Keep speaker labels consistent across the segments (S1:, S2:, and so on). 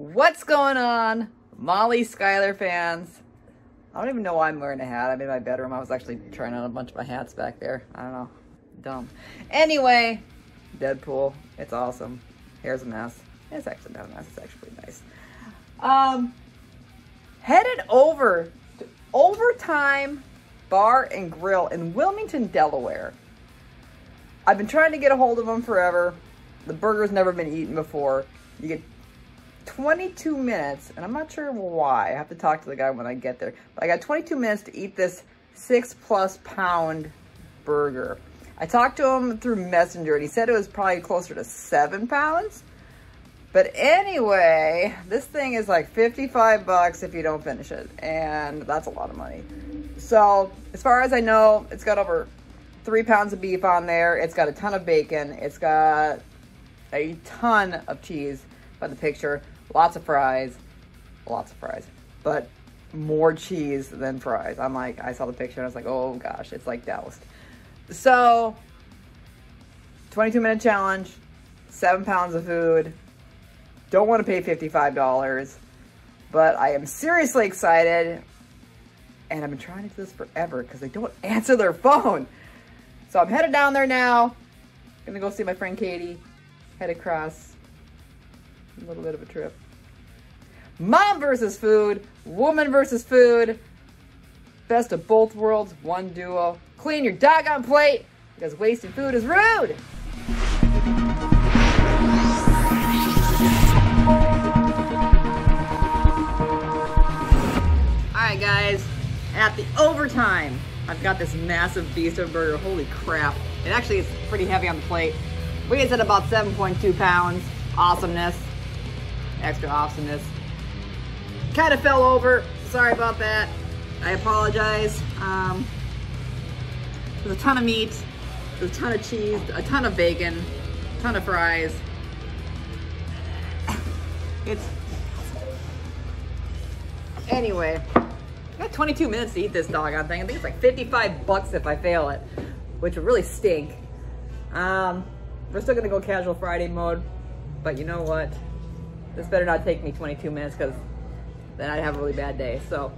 S1: What's going on, Molly Schuyler fans? I don't even know why I'm wearing a hat. I'm in my bedroom. I was actually trying on a bunch of my hats back there. I don't know. Dumb. Anyway, Deadpool. It's awesome. Hair's a mess. It's actually not a mess. It's actually pretty nice. Um, headed over to Overtime Bar and Grill in Wilmington, Delaware. I've been trying to get a hold of them forever. The burger's never been eaten before. You get 22 minutes, and I'm not sure why. I have to talk to the guy when I get there. But I got 22 minutes to eat this six plus pound burger. I talked to him through Messenger, and he said it was probably closer to seven pounds. But anyway, this thing is like 55 bucks if you don't finish it, and that's a lot of money. So, as far as I know, it's got over three pounds of beef on there. It's got a ton of bacon. It's got a ton of cheese by the picture. Lots of fries. Lots of fries. But more cheese than fries. I'm like, I saw the picture and I was like, oh gosh, it's like doused. So, 22 minute challenge, seven pounds of food. Don't want to pay $55, but I am seriously excited. And I've been trying to do this forever because they don't answer their phone. So I'm headed down there now. Gonna go see my friend Katie. Head across. A little bit of a trip. Mom versus food. Woman versus food. Best of both worlds. One duo. Clean your doggone plate because wasting food is rude. All right, guys. At the overtime, I've got this massive beast of burger. Holy crap. It actually is pretty heavy on the plate. Weighs at about 7.2 pounds. Awesomeness. Extra awesomeness. Kind of fell over. Sorry about that. I apologize. Um, there's a ton of meat. There's a ton of cheese. A ton of bacon. A ton of fries. It's... Anyway, I got 22 minutes to eat this doggone thing. I think it's like 55 bucks if I fail it, which would really stink. Um, we're still gonna go casual Friday mode, but you know what? This better not take me 22 minutes because then I'd have a really bad day. So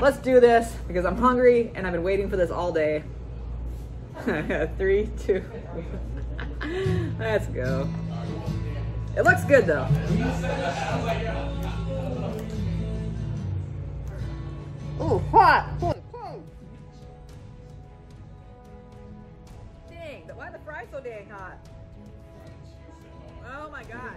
S1: let's do this because I'm hungry and I've been waiting for this all day. Three, two, let's go. It looks good though. Ooh, hot! Dang, why are the fries so dang hot? Oh my god.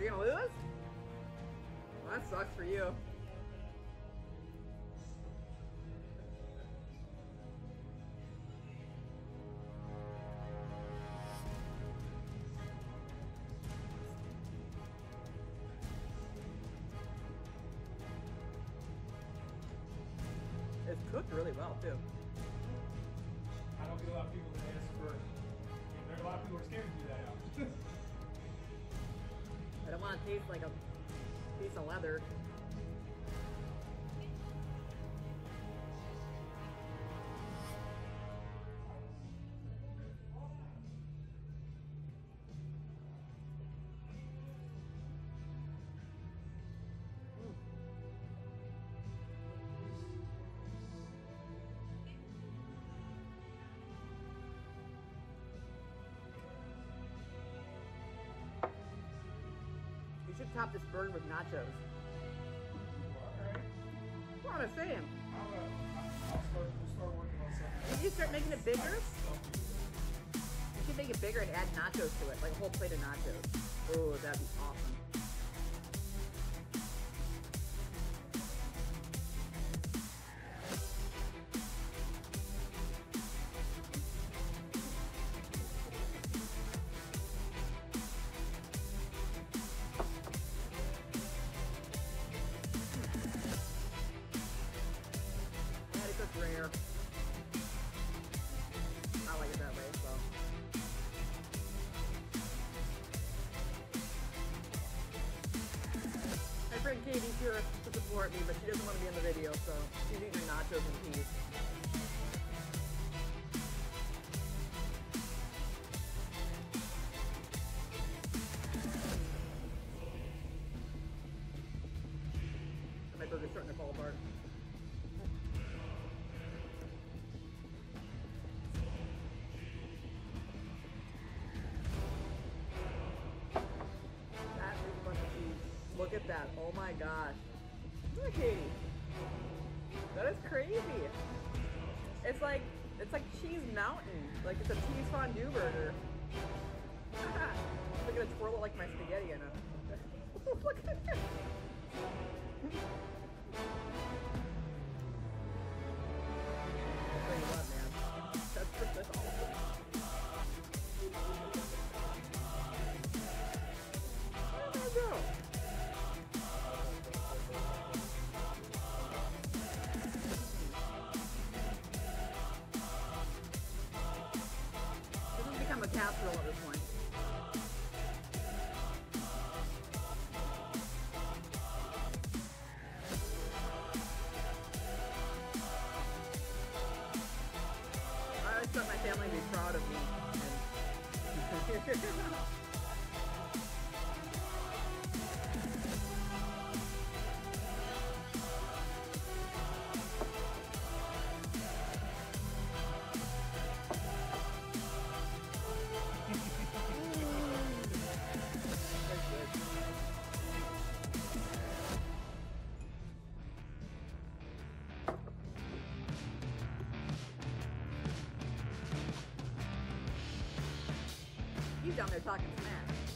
S1: You're gonna lose? Well, that sucks for you. It's cooked really well too.
S2: I don't get a lot of people that ask for. There are a lot of people who are scared to do that now.
S1: I don't want to taste like a piece of leather. Should top this burger with nachos. What am I saying?
S2: I'll, I'll start, we'll start working on something.
S1: Did you start making it bigger? You should make it bigger and add nachos to it, like a whole plate of nachos. Oh, that'd be awesome. friend Katie's here to support me, but she doesn't want to be in the video, so she's eating nachos and peas. Oh my gosh. Look, at Katie. That is crazy. It's like it's like cheese mountain. Like it's a cheese fondue burger. I'm gonna twirl it like my spaghetti in it. Look at that. A at this point. Down there talking smack.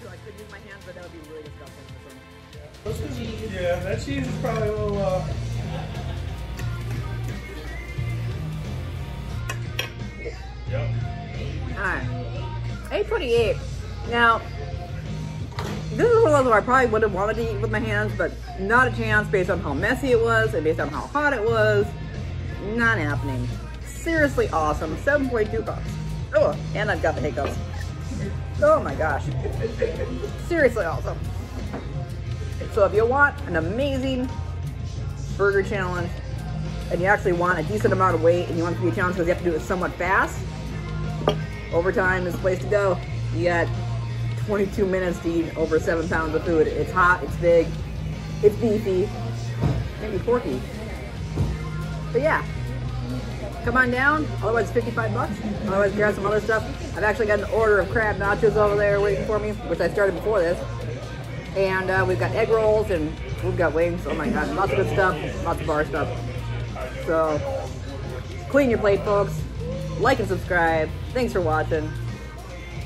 S1: I could use my hands, but that would be really disgusting. This one.
S2: Yeah, that cheese is probably a little. Uh... Yep.
S1: Alright. 828. Now, this is one of those where I probably would have wanted to eat with my hands, but not a chance based on how messy it was and based on how hot it was. Not happening. Seriously awesome. 7.2 bucks. Oh, and I've got the hiccups. Oh my gosh. Seriously awesome. So if you want an amazing burger challenge and you actually want a decent amount of weight and you want to be a challenge because you have to do it somewhat fast, Overtime is the place to go. You got 22 minutes to eat over seven pounds of food. It's hot, it's big, it's beefy, maybe porky. But yeah, come on down. Otherwise, 55 bucks. Otherwise, grab some other stuff. I've actually got an order of crab nachos over there waiting for me, which I started before this. And uh, we've got egg rolls and we've got wings. Oh my god, lots of good stuff, lots of bar stuff. So, clean your plate, folks. Like and subscribe. Thanks for watching.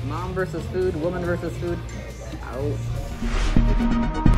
S1: Mom versus food, woman versus food. Out.